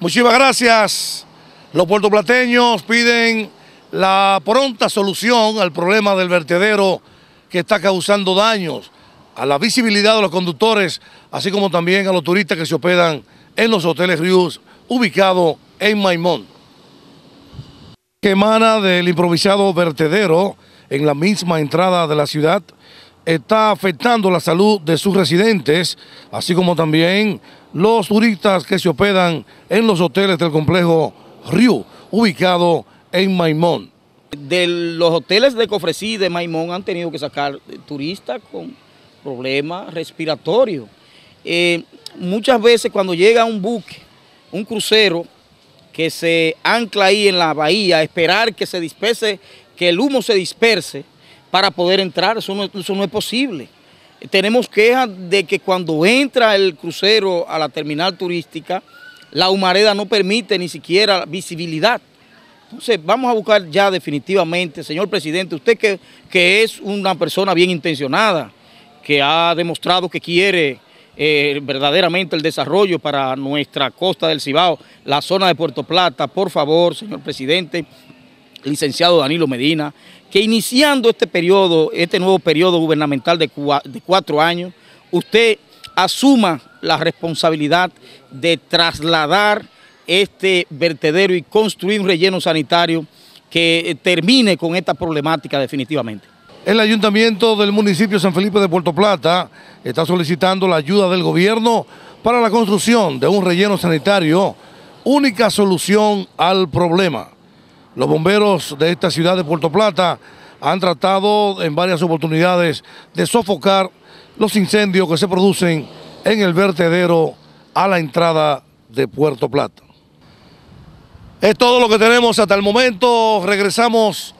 Muchísimas gracias. Los puertoplateños piden la pronta solución al problema del vertedero que está causando daños a la visibilidad de los conductores, así como también a los turistas que se hospedan en los hoteles Rius ubicados en Maimón. Que emana del improvisado vertedero en la misma entrada de la ciudad está afectando la salud de sus residentes, así como también los turistas que se hospedan en los hoteles del complejo Riu, ubicado en Maimón. De los hoteles de Cofresí de Maimón han tenido que sacar turistas con problemas respiratorios. Eh, muchas veces cuando llega un buque, un crucero, que se ancla ahí en la bahía, esperar que se disperse, que el humo se disperse para poder entrar, eso no es posible. Tenemos quejas de que cuando entra el crucero a la terminal turística, la humareda no permite ni siquiera visibilidad. Entonces, vamos a buscar ya definitivamente, señor presidente, usted que, que es una persona bien intencionada, que ha demostrado que quiere eh, verdaderamente el desarrollo para nuestra costa del Cibao, la zona de Puerto Plata, por favor, señor presidente, licenciado Danilo Medina, que iniciando este periodo, este nuevo periodo gubernamental de, cuatro años, usted asuma la responsabilidad de trasladar este vertedero y construir un relleno sanitario que termine con esta problemática definitivamente. El ayuntamiento del municipio de San Felipe de Puerto Plata está solicitando la ayuda del gobierno para la construcción de un relleno sanitario, única solución al problema. Los bomberos de esta ciudad de Puerto Plata han tratado en varias oportunidades de sofocar los incendios que se producen en el vertedero a la entrada de Puerto Plata. Es todo lo que tenemos hasta el momento. Regresamos